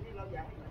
Ini lo ya.